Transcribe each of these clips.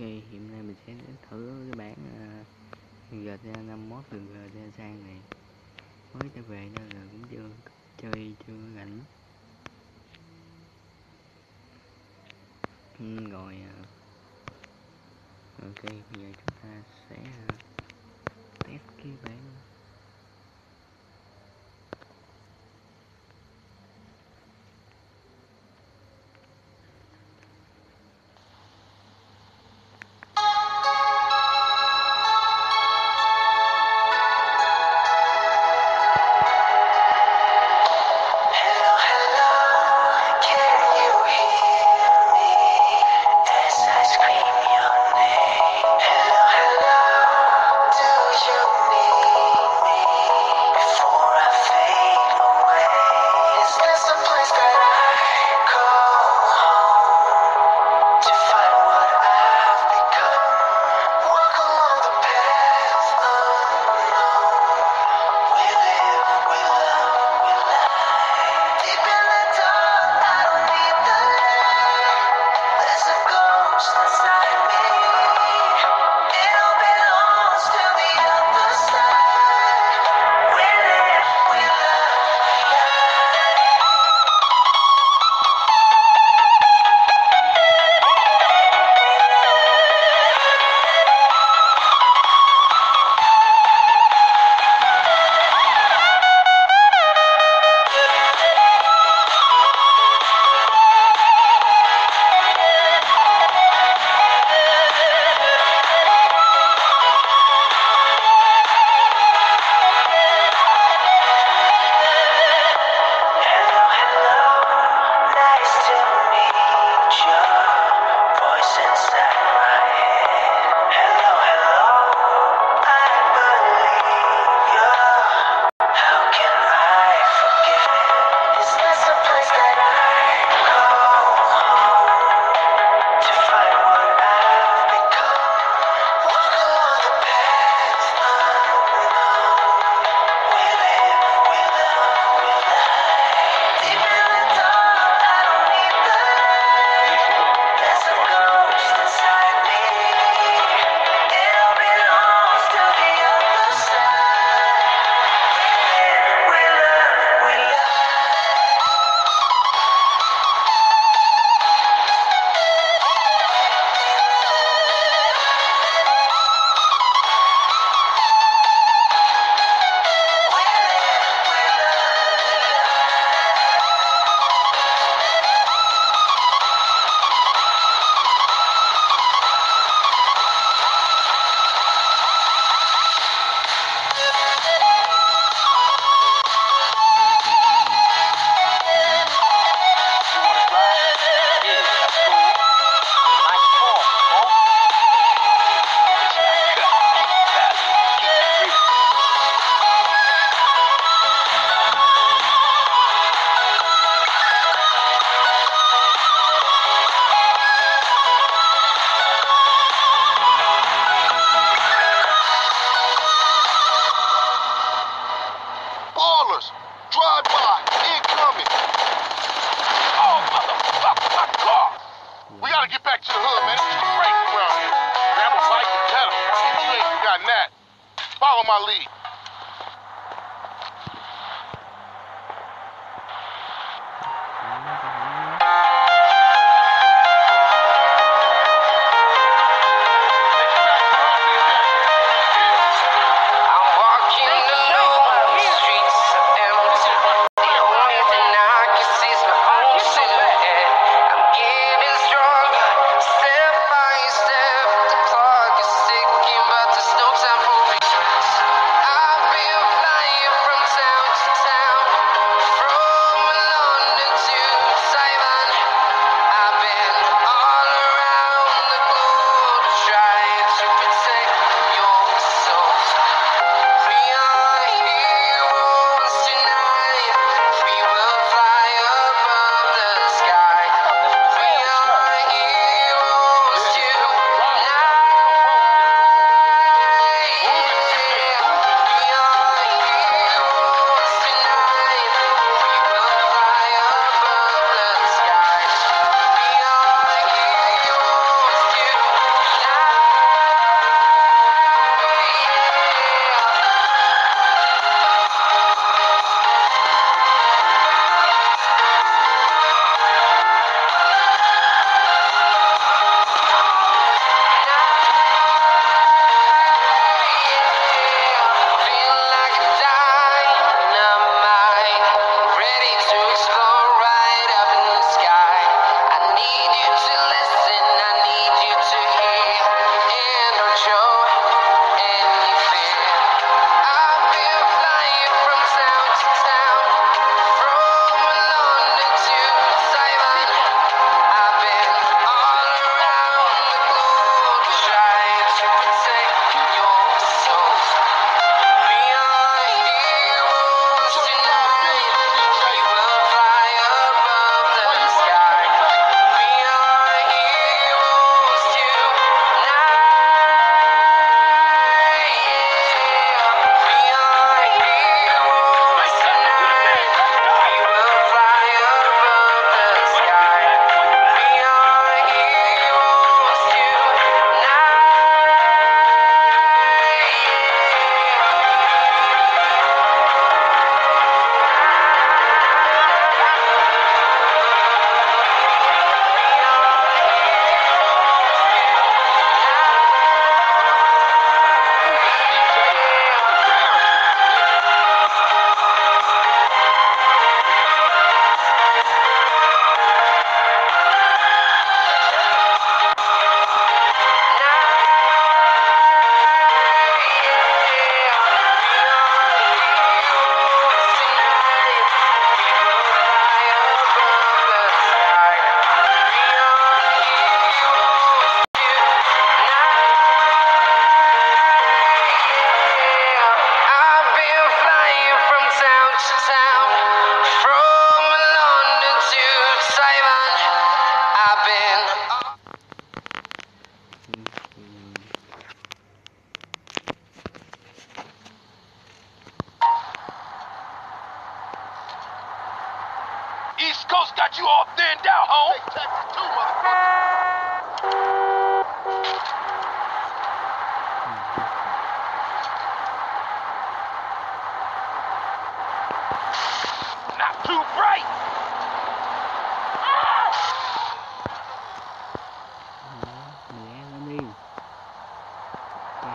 ok hiện nay mình sẽ thử cái bản uh, à, GTA 51 từ GTA sang này. Mới trở về nên là cũng chưa chơi chưa rảnh. Ừ, rồi à. ok bây giờ chúng ta sẽ à, test cái bản inside me.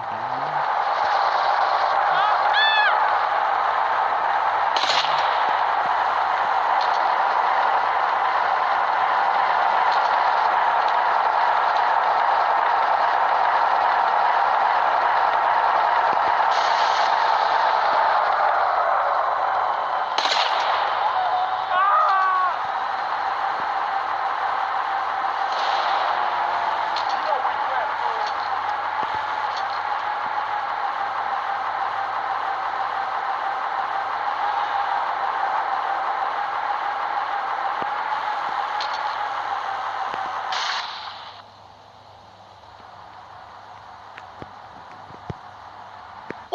Thank you.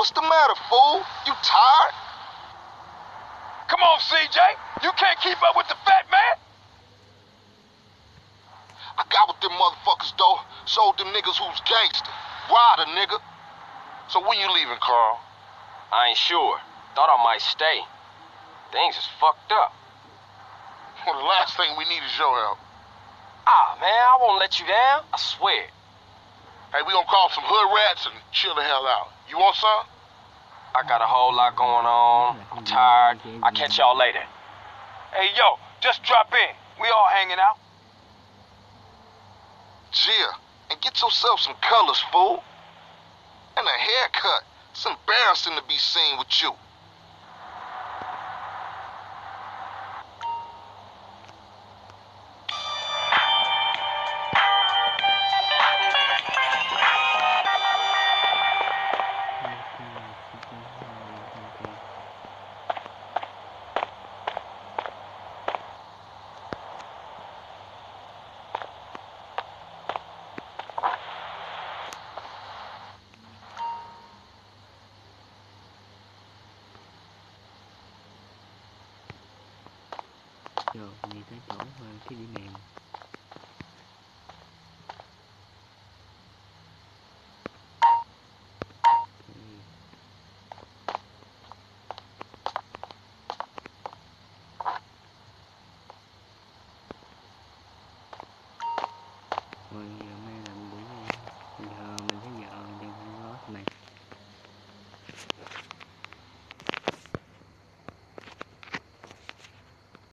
What's the matter, fool? You tired? Come on, CJ. You can't keep up with the fat man. I got with them motherfuckers, though. Sold them niggas who's gangster. Ryder, nigga. So when you leaving, Carl? I ain't sure. Thought I might stay. Things is fucked up. Well, the last thing we need is your help. Ah, man, I won't let you down. I swear. Hey, we gonna call some hood rats and chill the hell out. You want some? I got a whole lot going on. I'm tired. I'll catch y'all later. Hey, yo, just drop in. We all hanging out. Gia, and get yourself some colors, fool. And a haircut. It's embarrassing to be seen with you. được nhìn thấy chỗ và cái đĩa mềm